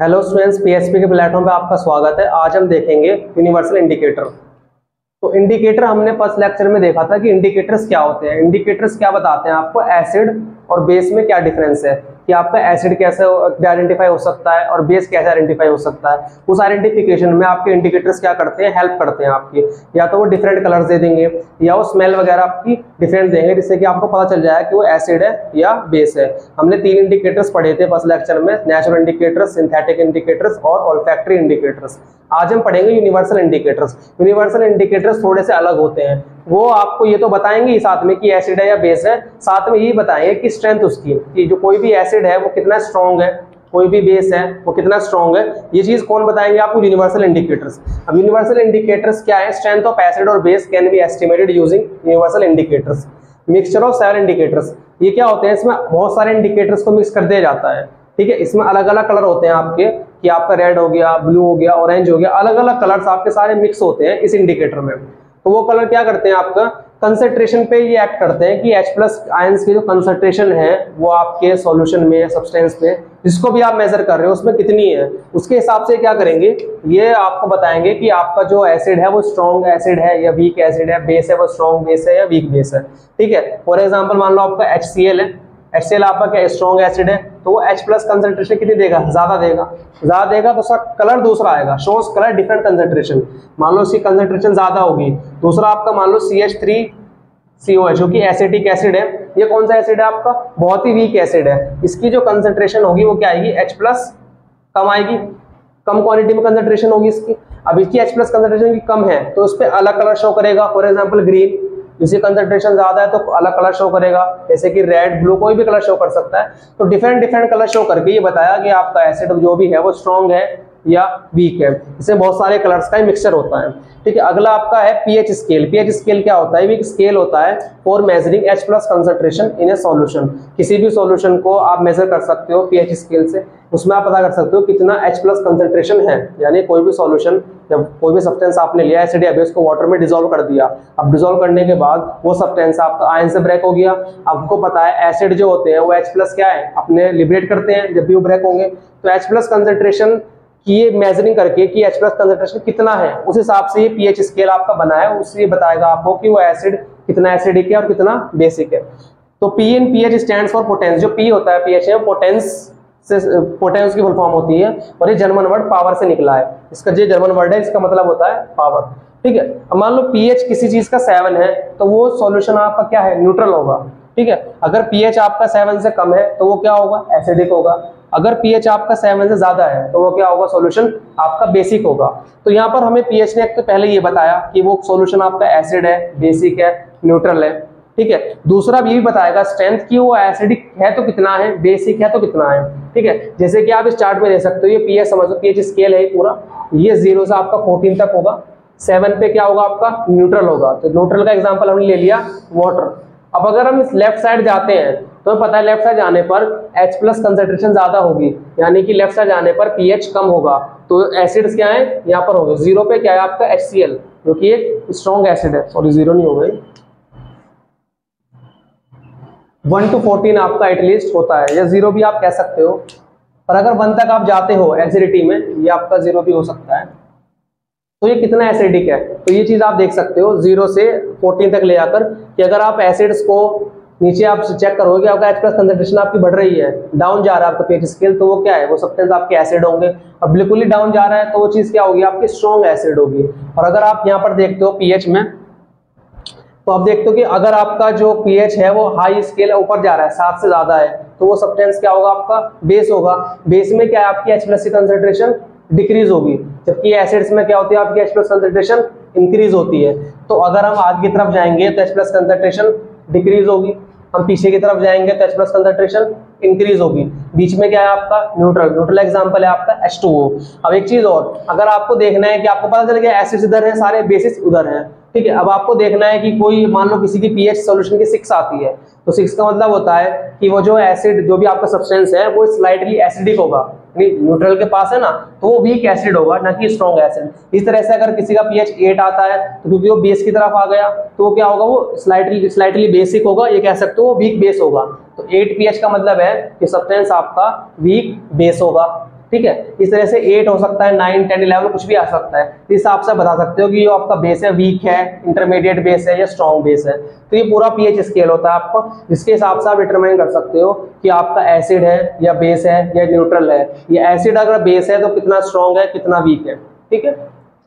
Hello students PSP के platform पे आपका स्वागत है। आज हम देखेंगे यूनिवर्सल इंडिकेटर तो इंडिकेटर हमने फ़र्स्ट लेक्चर में देखा था कि इंडिकेटर्स क्या होते हैं। इंडिकेटर्स क्या बताते हैं आपको? एसिड और बेस में क्या डिफरेंस है? कि आपका एसिड कैसे आइडेंटिफाई हो सकता है और बेस कैसे आइडेंटिफाई हो सकता है। उस आइडेंटिफिकेशन में आपके इंडिकेटर्स क्या करते हैं हेल्प करते हैं आपकी। या तो वो डिफरेंट कलर्स दे देंगे, या वो स्मेल वगैरह आपकी डिफरेंट देंगे, जिससे कि आपको पता चल जाए कि वो एसिड है या बेस है। हमने तीन इंडिकेटर्स पढ़े थे फ़र्स्ट लेक्चर में नेचुरल इंडिकेटर्स सिंथेटिक इंडिकेटर्स और ऑल्फैक्ट्री इंडिकेटर्स आज हम पढ़ेंगे यूनिवर्सल इंडिकेटर्स यूनिवर्सल इंडिकेटर्स थोड़े से अलग होते हैं। वो आपको ये तो बताएँगे ही साथ में कि एसिड है या बेस है। साथ में ये बताएँगे कि स्ट्रेंथ उसकी कि जो कोई भी एसिड है, वो कितना स्ट्रॉन्ग है। कोई भी बेस है, वो कितना स्ट्रॉन्ग है। ये चीज़ कौन बताएँगे आपको? यूनिवर्सल इंडिकेटर्स अब यूनिवर्सल इंडिकेटर्स क्या है? स्ट्रेंथ ऑफ़ एसिड और base can be estimated using universal indicators mixture of seven indicators ये क्या होते हैं? इसमें बहुत सारे इंडिकेटर्स को मिक्स कर दिया जाता है। ठीक है? इसमें अलग अलग कलर होते हैं आपके। कि आपका रेड हो गया ब्लू हो गया ऑरेंज हो गया अलग अलग कलर्स आपके सारे मिक्स होते हैं इस इंडिकेटर में। तो वो कलर क्या करते हैं आपका? कंसेंट्रेशन पे ये एक्ट करते हैं कि H प्लस आयंस की जो कंसेंट्रेशन है, वो आपके सॉल्यूशन में सब्सटेंस में, जिसको भी आप मेजर कर रहे हो, उसमें कितनी है? उसके हिसाब से क्या करेंगे? ये आपको बताएँगे कि आपका जो एसिड है, वो स्ट्रॉन्ग एसिड है या वीक एसिड है? बेस है, वो स्ट्रॉन्ग बेस है या वीक बेस है। ठीक है? फॉर एग्ज़ाम्पल मान लो आपका एच है। एच आपका क्या स्ट्रॉन्ग एसिड है। तो वो H प्लस कंसेंट्रेशन कितनी देगा? ज़्यादा देगा। ज़्यादा देगा तो उसका कलर दूसरा आएगा। शोज़ कलर डिफरेंट कंसेंट्रेशन मान लो इसकी कंसेंट्रेशन ज़्यादा होगी। दूसरा आपका मान लो C H three C O H जो कि एसिटिक एसिड है। ये कौन सा एसिड है आपका? बहुत ही वीक एसिड है। इसकी जो कंसेंट्रेशन होगी वो क्या आएगी? H प्लस कम आएगी। कम क्वांटिटी में कंसेंट्रेशन होगी इसकी। अब इसकी H प्लस कंसेंट्रेशन की कम है तो उस पर अलग कलर शो करेगा। फॉर एग्ज़ाम्पल ग्रीन जिसकी कंसेंट्रेशन ज़्यादा है तो अलग कलर शो करेगा। जैसे कि रेड ब्लू कोई भी कलर शो कर सकता है। तो डिफरेंट डिफरेंट कलर शो करके ये बताया कि आपका एसिड जो भी है वो स्ट्रॉन्ग है या वीक है। इसमें बहुत सारे कलर्स का मिक्सचर होता है। ठीक है, अगला आपका है पीएच स्केल पीएच स्केल क्या होता है? एक स्केल होता है for measuring H plus concentration in a solution किसी भी सॉल्यूशन को आप मेजर कर सकते हो पीएच स्केल से। उसमें आप पता कर सकते हो कितना एच प्लस कंसेंट्रेशन है। यानी कोई भी सॉल्यूशन जब कोई भी सब्सटेंस आपने लिया एसिड या बेस को वाटर में डिजोल्व कर दिया। अब डिजोल्व करने के बाद वो सब्सटेंस आपका आयन से ब्रेक हो गया। आपको पता है एसिड जो होते हैं, वो एच प्लस क्या है? अपने लिबरेट करते हैं जब भी वो ब्रेक होंगे। तो एच प्लस कंसेंट्रेशन की ये मेजरिंग करके कि एच प्लस कंसेंट्रेशन कितना है, उस हिसाब से ये पीएच स्केल आपका बना है। उससे बताएगा आपको कि वो एसिड कितना एसिडिक है और कितना बेसिक है। तो P N P H stand for potence जो पी होता है पीएच है पोटेंस से पोटेंस की फुल फॉर्म होती है और ये जर्मन वर्ड पावर से निकला है। इसका जो जर्मन वर्ड है, इसका मतलब होता है पावर ठीक है? अब मान लो पीएच किसी चीज़ का सेवन है तो वो सॉल्यूशन आपका क्या है? न्यूट्रल होगा। ठीक है? अगर पीएच आपका सेवन से कम है तो वो क्या होगा? एसिडिक होगा। अगर पीएच आपका सेवन से ज़्यादा है तो वो क्या होगा? सॉल्यूशन आपका बेसिक होगा। तो यहाँ पर हमें पीएच ने तो पहले ये बताया कि वो सॉल्यूशन आपका एसिड है बेसिक है न्यूट्रल है। ठीक है? दूसरा भी बताएगा स्ट्रेंथ की वो एसिडिक है तो कितना है? बेसिक है तो कितना है? ठीक है? जैसे कि आप इस चार्ट में दे सकते हो, ये पीएच समझो पीएच स्केल है पूरा। ये ज़ीरो से आपका फोर्टीन तक होगा। सेवन पे क्या होगा आपका? न्यूट्रल होगा। तो न्यूट्रल का एग्ज़ाम्पल हमने ले लिया वाटर अब अगर हम इस लेफ़्ट साइड जाते हैं तो पता है लेफ़्ट साइड जाने पर H प्लस कंसेंट्रेशन ज़्यादा होगी। यानी कि लेफ़्ट साइड जाने पर pH कम होगा। तो एसिड्स क्या है? यहाँ पर होंगे। ज़ीरो पे क्या है आपका? HCl जो कि एक स्ट्रॉन्ग एसिड है। सॉरी ज़ीरो नहीं हो गई। वन टू फोर्टीन आपका एटलीस्ट होता है, या ज़ीरो भी आप कह सकते हो। पर अगर वन तक आप जाते हो एसिडिटी में, ये आपका ज़ीरो भी हो सकता है। तो ये कितना एसिडिक है? तो ये चीज़ आप देख सकते हो ज़ीरो से फोर्टीन तक ले जाकर कि अगर आप एसिड्स को नीचे आप चेक करोगे, आपका एच प्लस कंसेंट्रेशन आपकी बढ़ रही है डाउन जा रहा है आपका पेज स्केल तो वो क्या है? वो सब्सटेंस आपके एसिड होंगे। और बिल्कुल ही डाउन जा रहा है तो वो चीज़ क्या होगी? आपकी स्ट्रॉन्ग एसिड होगी। और अगर आप यहाँ पर देखते हो पीएच में तो आप देखते हो कि अगर आपका जो पीएच है वो हाई स्केल ऊपर जा रहा है, सात से ज़्यादा है तो वो सब्सटेंस क्या होगा आपका? बेस होगा। बेस में क्या है आपकी एच प्लस की कंसेंट्रेशन डिक्रीज होगी। जबकि एसिड्स में क्या होती है, आपकी एच प्लस कंसेंट्रेशन इंक्रीज होती है। तो अगर हम आगे की तरफ़ जाएँगे तो एच प्लस कंसेंट्रेशन डिक्रीज होगी। हम पीछे की तरफ़ जाएँगे तो एच प्लस कंसेंट्रेशन इंक्रीज होगी। बीच में क्या है आपका? न्यूट्रल न्यूट्रल एग्जांपल है आपका H2O अब एक चीज़ और, अगर आपको देखना है कि आपको पता चल गया एसिड्स इधर है, सारे बेसिस उधर हैं। ठीक है, अब आपको देखना है कि कोई, मान लो किसी की पीएच सॉल्यूशन की सिक्स आती है तो सिक्स का मतलब होता है कि वो जो एसिड जो भी आपका सब्सटेंस है, वो स्लाइटली एसिडिक होगा न्यूट्रल के पास है ना तो वो वीक एसिड होगा, ना कि स्ट्रॉन्ग एसिड इस तरह से अगर किसी का पीएच एट आता है तो क्योंकि वो बेस की तरफ़ आ गया तो वो क्या होगा, वो स्लाइटली स्लाइटली बेसिक होगा, ये कह सकते हो वो वीक बेस होगा. तो एट पीएच का मतलब है कि सब्सटेंस आपका वीक बेस होगा. ठीक है? इस तरह से एट हो सकता है नाइन टेन इलेवन कुछ भी आ सकता है। इस हिसाब से बता सकते हो कि जो आपका बेस है वीक है इंटरमीडिएट बेस है या स्ट्रॉन्ग बेस है। तो ये पूरा पीएच स्केल होता है आपको। जिसके हिसाब से आप डिटरमाइन कर सकते हो कि आपका एसिड है या बेस है या न्यूट्रल है। ये एसिड अगर बेस है तो कितना स्ट्रॉन्ग है, कितना वीक है। ठीक है?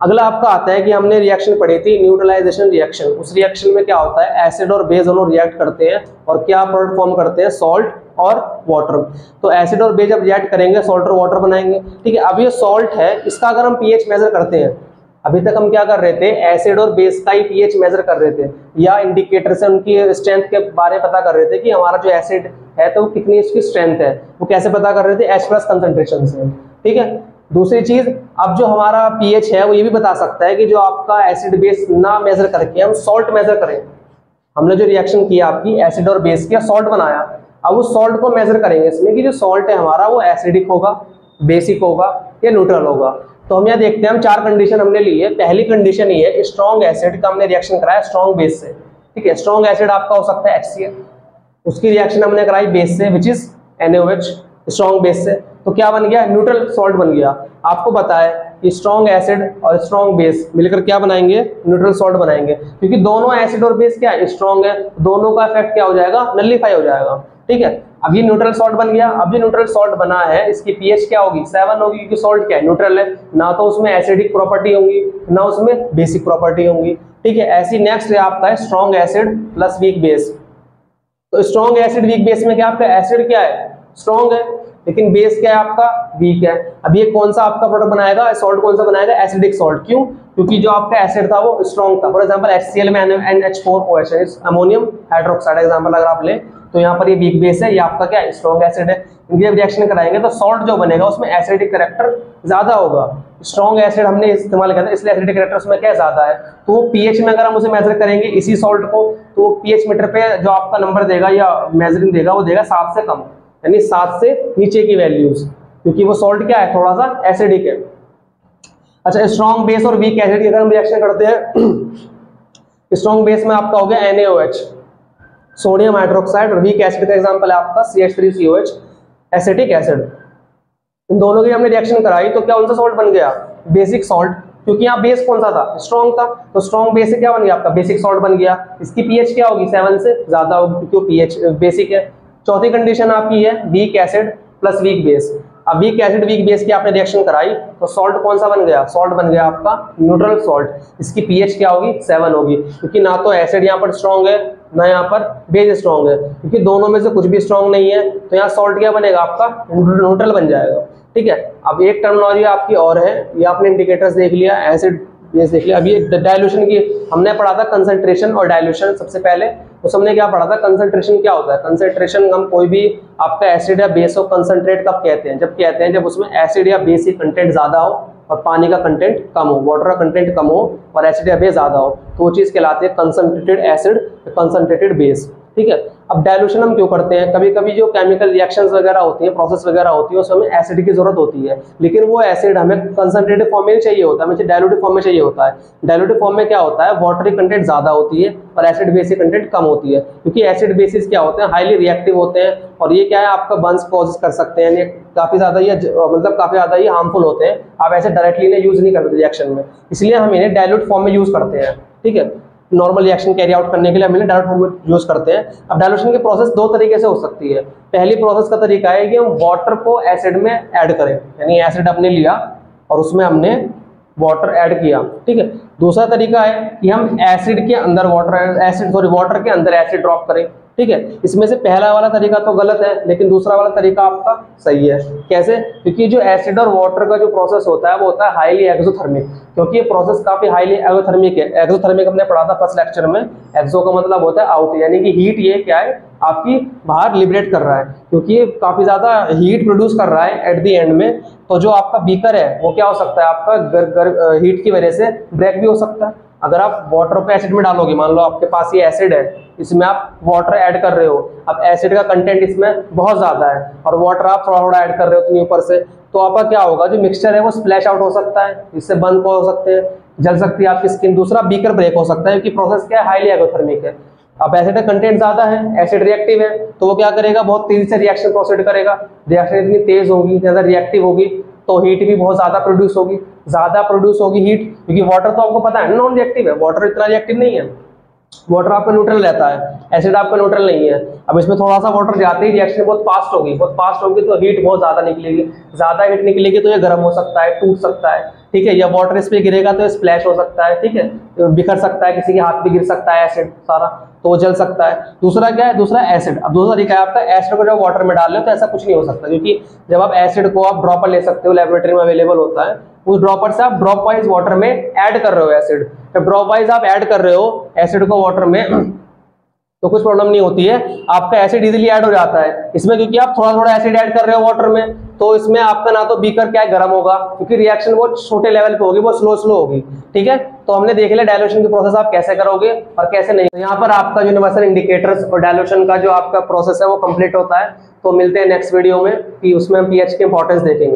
अगला आपका आता है कि हमने रिएक्शन पढ़ी थी न्यूट्रलाइजेशन रिएक्शन उस रिएक्शन में क्या होता है? एसिड और बेस दोनों रिएक्ट करते हैं और क्या प्रोडक्ट फॉर्म करते हैं? सॉल्ट और वाटर तो एसिड और बेस जब रिएक्ट करेंगे सॉल्ट और वाटर बनाएँगे, ठीक है? अब ये सॉल्ट है, इसका अगर हम पीएच मेजर करते हैं, अभी तक हम क्या कर रहे थे? एसिड और बेस का ही पीएच मेजर कर रहे थे, या इंडिकेटर से उनकी स्ट्रेंथ के बारे में पता कर रहे थे कि हमारा जो एसिड है तो कितनी इसकी स्ट्रेंथ है, वो कैसे पता कर रहे थे? एच प्लस कंसेंट्रेशन से, ठीक है? दूसरी चीज़, अब जो हमारा पीएच है, वो ये भी बता सकता है कि जो आपका एसिड बेस ना मेजर करके हम सॉल्ट मेजर करें। हमने जो रिएक्शन किया आपकी एसिड और बेस किया सॉल्ट बनाया। अब उस सॉल्ट को मेजर करेंगे इसमें कि जो सॉल्ट है हमारा वो एसिडिक होगा बेसिक होगा या न्यूट्रल होगा। तो हम यहाँ देखते हैं, हम चार कंडीशन हमने ली है। पहली कंडीशन ये है स्ट्रॉन्ग एसिड का हमने रिएक्शन कराया स्ट्रॉन्ग बेस से। ठीक है स्ट्रॉन्ग एसिड आपका हो सकता है एच उसकी रिएक्शन हमने कराई बेस से which is enough strong base से। तो क्या बन गया? न्यूट्रल सॉल्ट बन गया। आपको पता है कि स्ट्रॉन्ग एसिड और स्ट्रॉन्ग बेस मिलकर क्या बनाएँगे? न्यूट्रल सॉल्ट बनाएँगे। क्योंकि दोनों एसिड और बेस क्या है? स्ट्रॉन्ग है। दोनों का इफ़ेक्ट क्या हो जाएगा? नलिफाई हो जाएगा। ठीक है? अब ये न्यूट्रल सॉल्ट बन गया। अब ये न्यूट्रल सॉल्ट बना है। इसकी पीएच क्या होगी? सेवन होगी क्योंकि सॉल्ट क्या है? न्यूट्रल है। ना तो उसमें एसिडिक प्रॉपर्टी होंगी, ना उसमें बेसिक प्रॉपर्टी होंगी। ठीक है? ऐसी नेक्स्ट है आपका है strong acid plus weak base तो स्ट्रॉन्ग एसिड वीक बेस में क्या आपका? एसिड क्या है? स्ट्रॉन्ग है। लेकिन बेस क्या है आपका? वीक है। अब ये कौन सा आपका प्रोडक्ट बनाएगा? सॉल्ट कौन सा बनाएगा? एसिडिक सॉल्ट क्यों? क्योंकि जो आपका एसिड था वो स्ट्रॉन्ग था। फॉर एग्जांपल HCl में NH4OH है। अमोनियम हाइड्रोक्साइड एग्जांपल अगर आप ले तो यहाँ पर ये वीक बेस है, ये आपका क्या स्ट्रॉन्ग एसिड है। जब रिएक्शन कराएँगे तो सॉल्ट जो बनेगा उसमें एसिडिक करेक्टर ज़्यादा होगा। स्ट्रॉन्ग एसिड हमने इस्तेमाल किया था, इसलिए एसिडिक करेक्टर उसमें क्या ज़्यादा है। तो वो पीएच में अगर हम उसे मेजर करेंगे इसी सॉल्ट को तो वो पीएच मीटर पे जो आपका नंबर देगा या मेजरिंग देगा, वो देगा सात से कम, यानी सात से नीचे की वैल्यूज़ क्योंकि वो सॉल्ट क्या है? थोड़ा सा एसिडिक है। अच्छा स्ट्रॉन्ग बेस और वीक एसिड की अगर हम रिएक्शन करते हैं स्ट्रॉन्ग बेस में आपका हो गया NaOH सोडियम हाइड्रोक्साइड और वीक एसिड का एग्ज़ाम्पल है आपका C H three C O H acetic acid इन दोनों की हमने रिएक्शन कराई तो क्या उनसे सॉल्ट बन गया? बेसिक सॉल्ट क्योंकि यहाँ बेस कौन सा था? स्ट्रॉन्ग था। तो स्ट्रॉन्ग बेस क्या बन गया आपका? बेसिक सॉल्ट बन गया। इसकी पीएच क्या होगी? सेवन से ज़्यादा होगी, क्योंकि पीएच बेसिक है। चौथी कंडीशन आपकी है weak acid plus weak base अब वीक एसिड वीक बेस की आपने रिएक्शन कराई तो सॉल्ट कौन सा बन गया? सॉल्ट बन गया आपका न्यूट्रल सॉल्ट इसकी पीएच क्या होगी? सेवन होगी। क्योंकि ना तो एसिड यहाँ पर स्ट्रॉन्ग है ना यहाँ पर बेस स्ट्रॉन्ग है। क्योंकि दोनों में से कुछ भी स्ट्रॉन्ग नहीं है तो यहाँ सॉल्ट क्या बनेगा? आपका न्यूट्रल बन जाएगा। ठीक है? अब एक टर्मिनोलॉजी आपकी और है। ये आपने इंडिकेटर्स देख लिया एसिड बेस देख लिया। अभी डायल्यूशन की हमने पढ़ा था कंसंट्रेशन और डायल्यूशन सबसे पहले। उस हमने क्या पढ़ा था? कंसंट्रेशन क्या होता है? कंसंट्रेशन हम कोई भी आपका एसिड या बेस ऑफ़ कंसंट्रेट कब कहते हैं? जब कहते हैं जब उसमें एसिड या बेस की कंटेंट ज़्यादा हो और पानी का कंटेंट कम हो वाटर का कंटेंट कम हो और एसिड या बेस ज़्यादा हो तो वो चीज़ कहलाती है कंसनट्रेटेड एसिड कंसनट्रेटेड बेस ठीक है? अब डायलूशन हम क्यों करते हैं? कभी कभी जो केमिकल रिएक्शंस वगैरह होती हैं प्रोसेस वगैरह होती है, उसमें एसिड की ज़रूरत होती है। लेकिन वो एसिड हमें कंसंट्रेटेड फॉर्म में चाहिए होता है, हमें डायलूटेड फॉर्म में चाहिए होता है। डायलूटेड फॉर्म में क्या होता है? वाटर कंटेंट ज़्यादा होती है और एसिड बेसिक कंटेंट कम होती है। क्योंकि एसिड बेसिस क्या होते हैं? हाईली रिएक्टिव होते हैं और ये क्या है? आपका बंस कॉज कर सकते हैं। काफ़ी ज़्यादा ये मतलब काफ़ी ज़्यादा ये हार्मफुल होते हैं। आप ऐसे डायरेक्टली इन्हें यूज़ नहीं करते रिएक्शन में। इसलिए हम इन्हें डायलूट फॉर्म में यूज़ करते हैं। ठीक है? नॉर्मल रिएक्शन कैरी आउट करने के लिए हम डायलोट डायरेक्ट फॉर्म यूज़ करते हैं। अब डायलूशन की प्रोसेस दो तरीके से हो सकती है। पहली प्रोसेस का तरीका है कि हम वाटर को एसिड में ऐड करें, यानी एसिड हमने लिया और उसमें हमने वाटर ऐड किया, ठीक है? दूसरा तरीका है कि हम एसिड के अंदर वाटर एसिड सॉरी वाटर के अंदर एसिड ड्रॉप करें। ठीक है? इसमें से पहला वाला तरीका तो गलत है लेकिन दूसरा वाला तरीका आपका सही है। कैसे? क्योंकि जो एसिड और वाटर का जो प्रोसेस होता है वो होता है हाईली एक्सोथर्मिक क्योंकि ये प्रोसेस काफ़ी हाईली एक्सोथर्मिक है। एक्सोथर्मिक हमने पढ़ा था फ़र्स्ट लेक्चर में। एक्सो का मतलब होता है आउट यानी कि हीट ये क्या है? आपकी बाहर लिबरेट कर रहा है। क्योंकि ये काफ़ी ज़्यादा हीट प्रोड्यूस कर रहा है एट दी एंड में। तो जो आपका बीकर है वो क्या हो सकता है? आपका गर, गर, हीट की वजह से ब्रेक भी हो सकता है। अगर आप वाटर पे एसिड में डालोगे मान लो आपके पास ये एसिड है इसमें आप वाटर ऐड कर रहे हो। अब एसिड का कंटेंट इसमें बहुत ज़्यादा है और वाटर आप थोड़ा थोड़ा ऐड कर रहे हो इतनी ऊपर से तो आपका क्या होगा? जो मिक्सचर है वो स्प्लैश आउट हो सकता है, इससे बंद हो सकते हैं, जल सकती है आपकी स्किन दूसरा बीकर ब्रेक हो सकता है, क्योंकि प्रोसेस क्या है? हाईली एगोथर्मिक है। अब एसिड का कंटेंट ज़्यादा है एसिड रिएक्टिव है तो वो क्या करेगा? बहुत तेज़ी से रिएक्शन प्रोसीड करेगा। रिएक्शन इतनी तेज होगी ज़्यादा रिएक्टिव होगी तो हीट भी बहुत ज़्यादा प्रोड्यूस होगी। ज़्यादा प्रोड्यूस होगी हीट क्योंकि वाटर तो आपको पता है नॉन रिएक्टिव है। वाटर इतना रिएक्टिव नहीं है। वाटर आपका न्यूट्रल रहता है। एसिड आपका न्यूट्रल नहीं है। अब इसमें थोड़ा सा वाटर जाते ही रिएक्शन बहुत फास्ट होगी। बहुत फास्ट होगी तो हीट बहुत ज़्यादा निकलेगी। ज़्यादा हीट निकलेगी तो ये गर्म हो सकता है, टूट सकता है। ठीक है, या वाटर इस पे गिरेगा तो स्प्लैश हो सकता है। ठीक है बिखर सकता है, किसी के हाथ पे गिर सकता है एसिड सारा तो वो जल सकता है। दूसरा क्या है? दूसरा एसिड अब दूसरा तरीका है आपका एसिड को जब वाटर में डाल लो तो ऐसा कुछ नहीं हो सकता। क्योंकि जब आप एसिड को आप ड्रॉपर ले सकते हो लेबोरेटरी में अवेलेबल होता है उस ड्रॉपर से आप ड्रॉप वाइज वाटर में ऐड कर रहे हो एसिड जब ड्रॉप वाइज आप ऐड कर रहे हो एसिड को वाटर में तो कुछ प्रॉब्लम नहीं होती है। आपका एसिड इजीली ऐड हो जाता है। इसमें क्योंकि आप थोड़ा थोड़ा एसिड ऐड कर रहे हो वाटर में तो इसमें आपका ना तो बीकर क्या है? गर्म होगा। क्योंकि रिएक्शन वो छोटे लेवल पे होगी वो स्लो स्लो होगी। ठीक है? तो हमने देख लिया डायलूशन की प्रोसेस आप कैसे करोगे और कैसे नहीं। तो यहाँ पर आपका यूनिवर्सल इंडिकेटर्स और डायलूशन का जो आपका प्रोसेस है, वो कंप्लीट होता है। तो मिलते हैं नेक्स्ट वीडियो में कि उसमें हम पीएच की इंपॉर्टेंस देखेंगे।